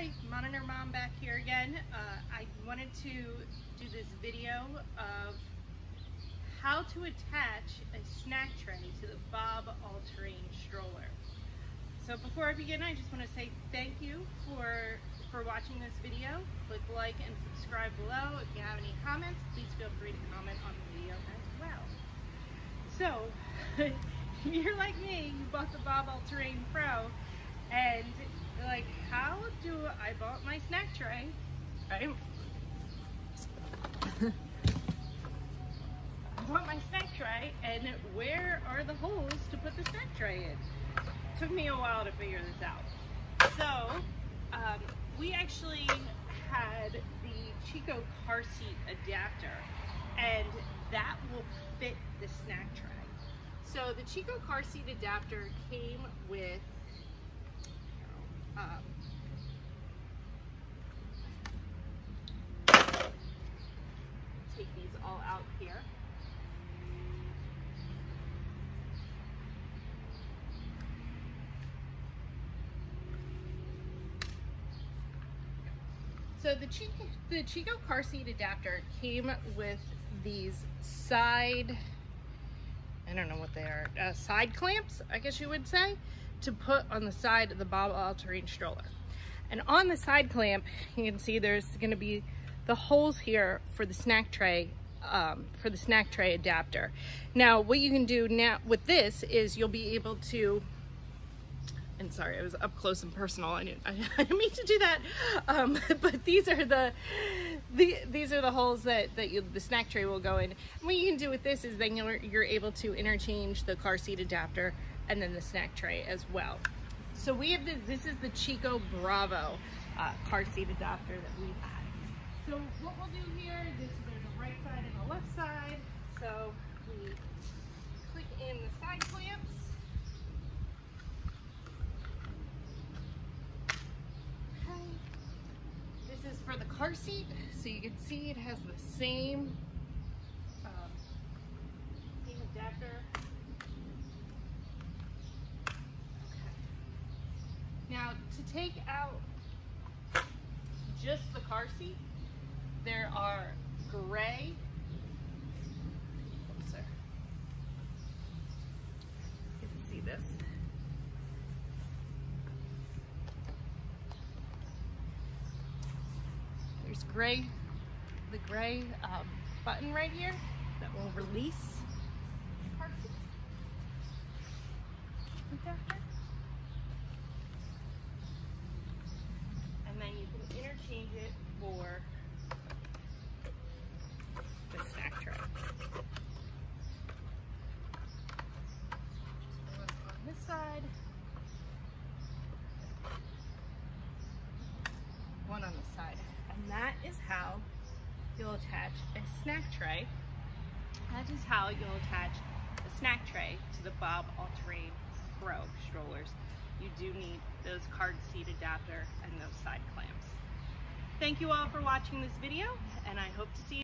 Hi, Monitor Mom back here again. Uh, I wanted to do this video of how to attach a snack tray to the Bob All-Terrain stroller. So before I begin, I just want to say thank you for for watching this video. Click like and subscribe below. If you have any comments, please feel free to comment on the video as well. So, you're like me, you bought the Bob All-Terrain Pro, and like, how do I bought my snack tray, right? I bought my snack tray, and where are the holes to put the snack tray in? Took me a while to figure this out. So, um, we actually had the Chicco car seat adapter, and that will fit the snack tray. So the Chicco car seat adapter came with um, take these all out here. So the Chicco, the Chicco car seat adapter came with these side, I don't know what they are, uh, side clamps, I guess you would say to put on the side of the Bob All-Terrain stroller. And on the side clamp, you can see there's gonna be the holes here for the snack tray, um, for the snack tray adapter. Now, what you can do now with this is you'll be able to, and sorry, I was up close and personal. I didn't, I didn't mean to do that. Um, but these are the, the, these are the holes that, that you, the snack tray will go in. And what you can do with this is then you're, you're able to interchange the car seat adapter and then the snack tray as well. So we have the, this is the Chicco Bravo uh, car seat adapter that we've had. So what we'll do here, here is there's a right side and a left side. So we click in the side clamps. Okay. This is for the car seat. So you can see it has the same, um, same adapter Now, to take out just the car seat, there are gray, oops, sorry. You can see this. There's gray, the gray um, button right here that will release the car seat. it for the snack tray. on this side. One on the side. And that is how you'll attach a snack tray. That is how you'll attach a snack tray to the Bob All-Terrain Pro strollers. You do need those card seat adapter and those side clamps. Thank you all for watching this video, and I hope to see you